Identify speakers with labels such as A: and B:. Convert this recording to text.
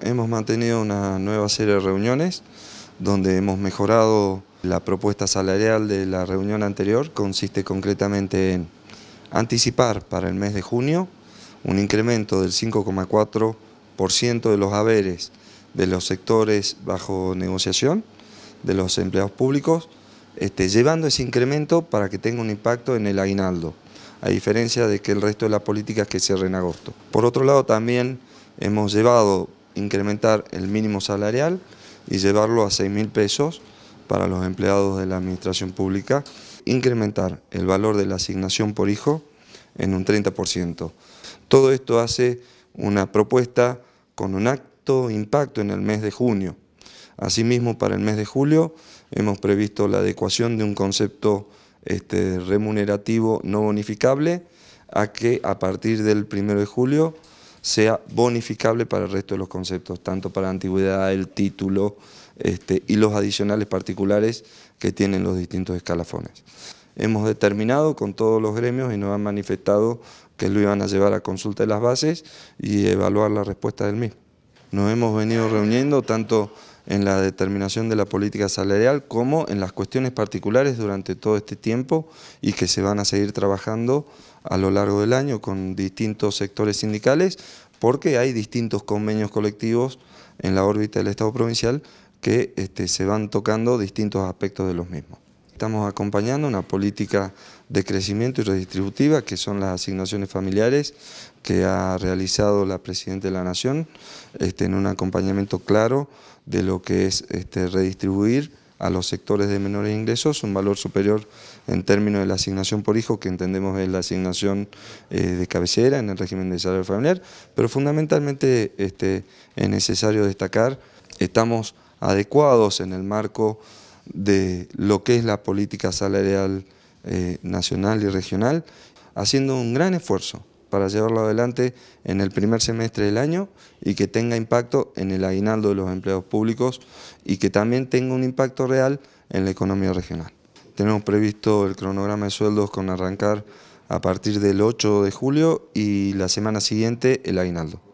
A: Hemos mantenido una nueva serie de reuniones donde hemos mejorado la propuesta salarial de la reunión anterior. Consiste concretamente en anticipar para el mes de junio un incremento del 5,4% de los haberes de los sectores bajo negociación, de los empleados públicos, este, llevando ese incremento para que tenga un impacto en el aguinaldo, a diferencia de que el resto de las políticas que cierre en agosto. Por otro lado, también hemos llevado incrementar el mínimo salarial y llevarlo a 6 mil pesos para los empleados de la administración pública, incrementar el valor de la asignación por hijo en un 30%. Todo esto hace una propuesta con un acto impacto en el mes de junio. Asimismo, para el mes de julio hemos previsto la adecuación de un concepto este, remunerativo no bonificable a que a partir del 1 de julio sea bonificable para el resto de los conceptos, tanto para la antigüedad, el título este, y los adicionales particulares que tienen los distintos escalafones. Hemos determinado con todos los gremios y nos han manifestado que lo iban a llevar a consulta de las bases y evaluar la respuesta del mismo. Nos hemos venido reuniendo tanto en la determinación de la política salarial como en las cuestiones particulares durante todo este tiempo y que se van a seguir trabajando a lo largo del año con distintos sectores sindicales porque hay distintos convenios colectivos en la órbita del Estado provincial que este, se van tocando distintos aspectos de los mismos. Estamos acompañando una política de crecimiento y redistributiva, que son las asignaciones familiares que ha realizado la Presidenta de la Nación, este, en un acompañamiento claro de lo que es este, redistribuir a los sectores de menores ingresos un valor superior en términos de la asignación por hijo, que entendemos es la asignación eh, de cabecera en el régimen de salario familiar, pero fundamentalmente este, es necesario destacar, estamos adecuados en el marco de lo que es la política salarial eh, nacional y regional, haciendo un gran esfuerzo para llevarlo adelante en el primer semestre del año y que tenga impacto en el aguinaldo de los empleados públicos y que también tenga un impacto real en la economía regional. Tenemos previsto el cronograma de sueldos con arrancar a partir del 8 de julio y la semana siguiente el aguinaldo.